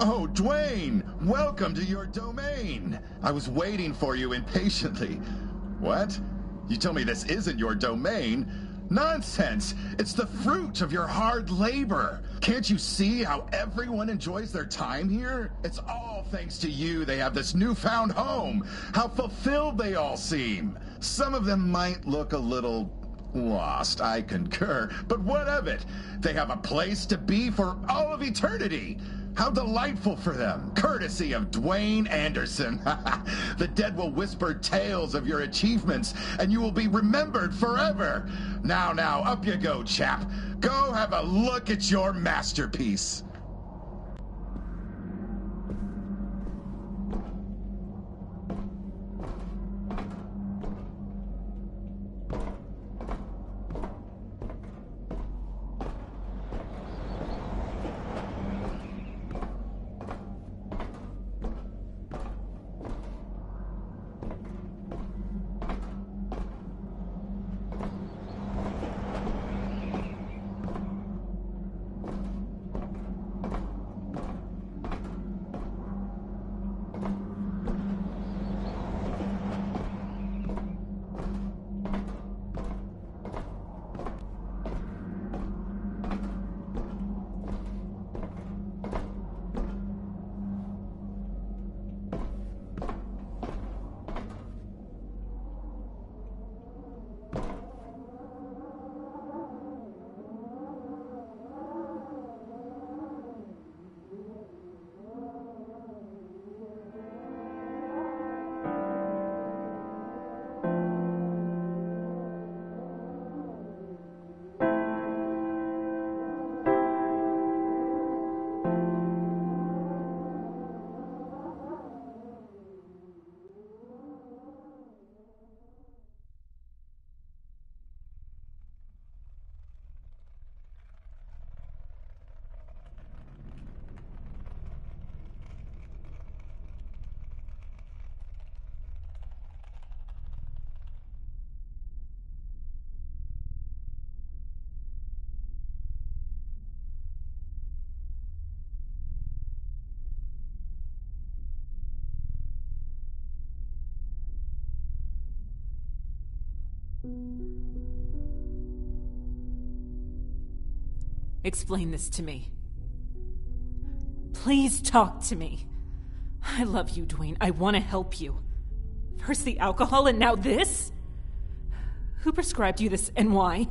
Oh, Dwayne! Welcome to your domain! I was waiting for you impatiently. What? You tell me this isn't your domain? Nonsense! It's the fruit of your hard labor. Can't you see how everyone enjoys their time here? It's all thanks to you they have this newfound home. How fulfilled they all seem. Some of them might look a little lost, I concur, but what of it? They have a place to be for all of eternity. How delightful for them, courtesy of Dwayne Anderson. the dead will whisper tales of your achievements, and you will be remembered forever. Now, now, up you go, chap. Go have a look at your masterpiece. Explain this to me. Please talk to me. I love you, Dwayne. I want to help you. First the alcohol and now this? Who prescribed you this and why?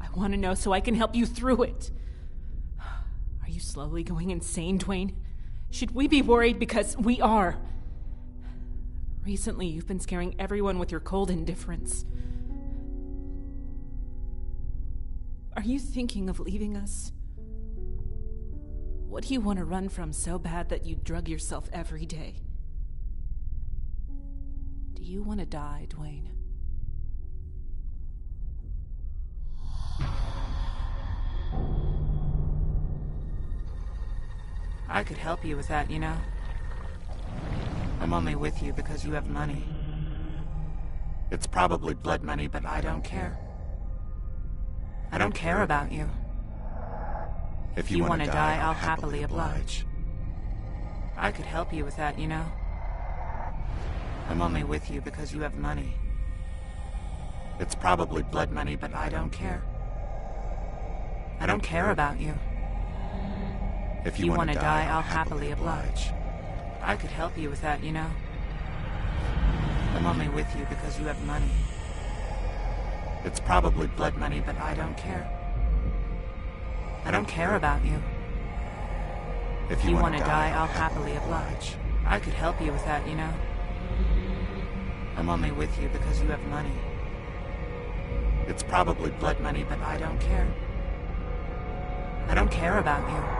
I want to know so I can help you through it. Are you slowly going insane, Dwayne? Should we be worried because we are? Recently, you've been scaring everyone with your cold indifference. Are you thinking of leaving us? What do you want to run from so bad that you drug yourself every day? Do you want to die, Dwayne? I could help you with that, you know? I'm only with you because you have money. It's probably blood money, but I don't care. I don't care about you. If you, you want to die, I'll happily oblige. I could help you with that, you know? I'm only with you because you have money. It's probably blood money, but I don't care. I don't care about you. If you, you want to die, I'll happily oblige. I could help you with that, you know? I'm only with you because you have money. It's probably blood money, but I don't care. I don't care about you. If you you want to die, die, I'll happily oblige. I could help you with that, you know? I'm only with you because you have money. It's probably blood money, but I don't care. I don't care about you.